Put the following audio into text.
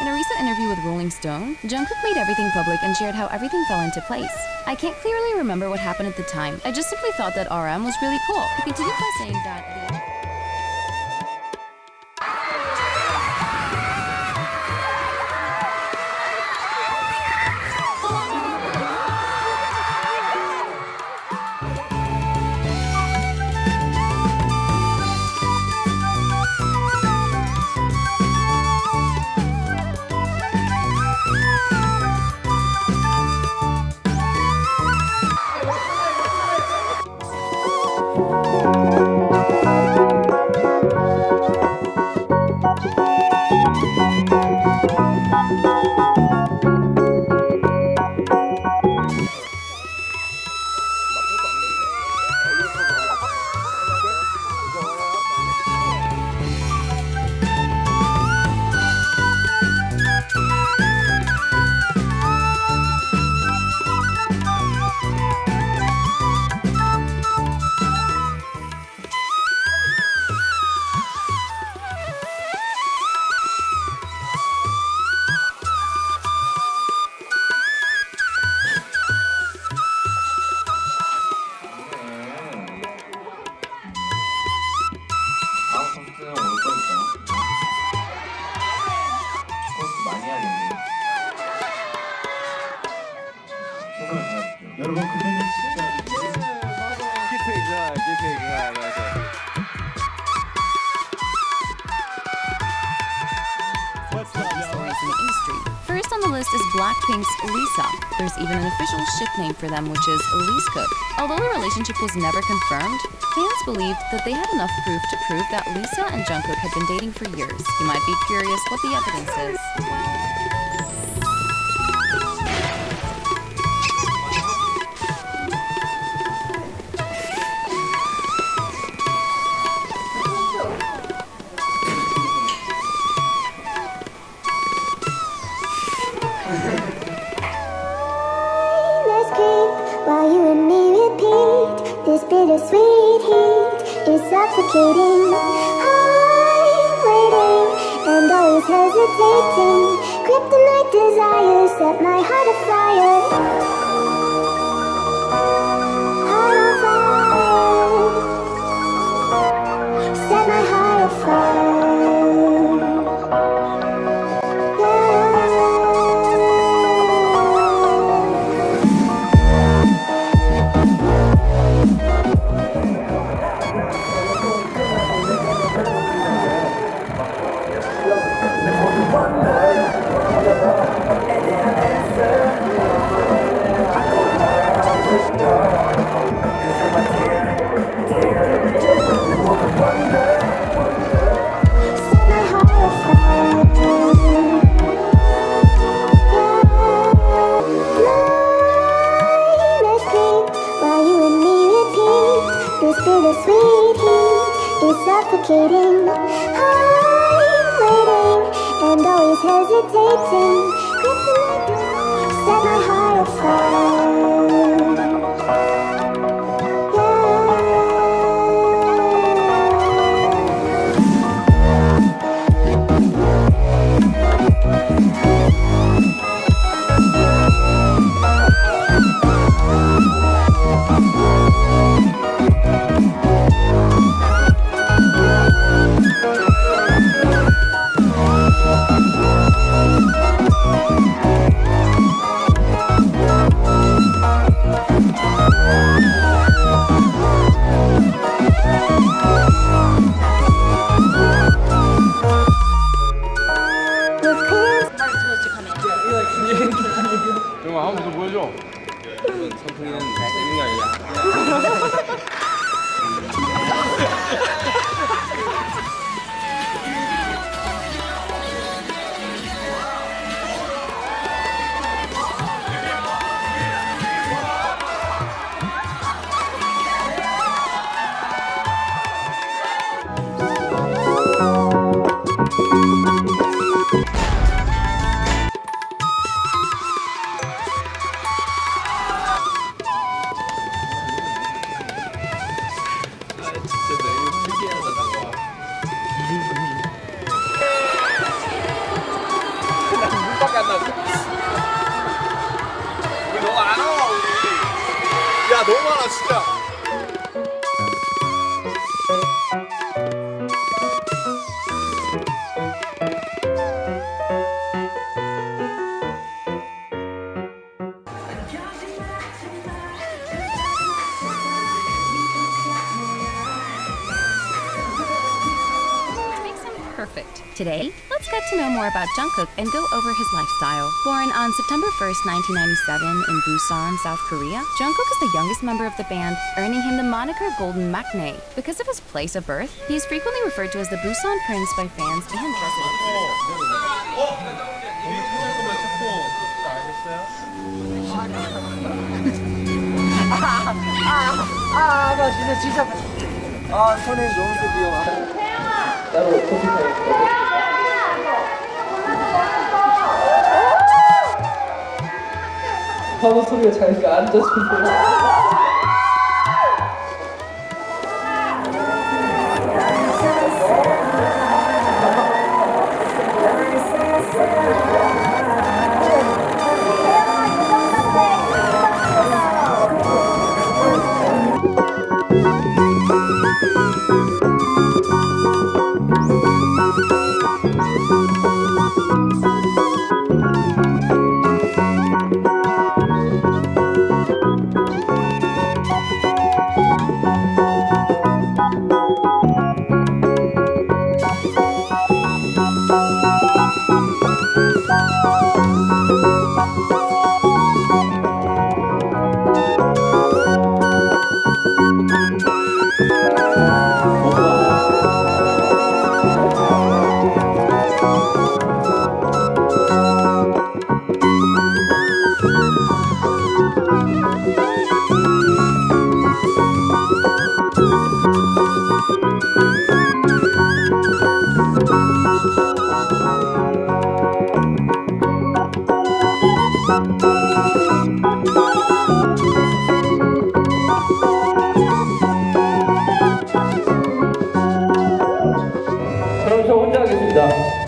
In a recent interview with Rolling Stone, Jungkook made everything public and shared how everything fell into place. I can't clearly remember what happened at the time. I just simply thought that RM was really cool. He continued by saying that is Blackpink's Lisa. There's even an official ship name for them, which is Elise Cook. Although the relationship was never confirmed, fans believed that they had enough proof to prove that Lisa and Jungkook had been dating for years. You might be curious what the evidence is. Suffocating. I'm waiting and always hesitating. Kryptonite desires set my heart afire. Heart on fire. Set my heart afire. Hesitating. Kryptonite set my heart afire. other stuff. perfect. Today, let's get to know more about Jungkook and go over his lifestyle. Born on September 1st, 1997 in Busan, South Korea, Jungkook is the youngest member of the band, earning him the moniker Golden Maknae. Because of his place of birth, he is frequently referred to as the Busan Prince by fans and residents. Pause tut jetzt halt gar nicht, das ist gut. 그럼 저 혼자 하겠습니다.